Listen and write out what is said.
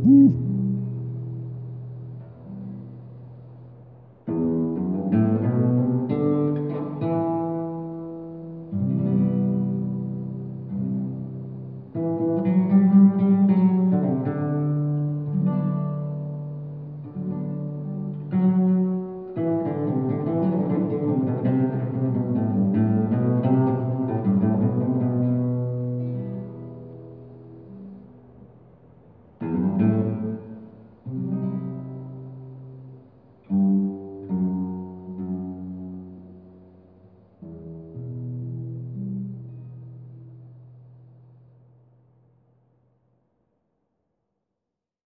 Mm-hmm.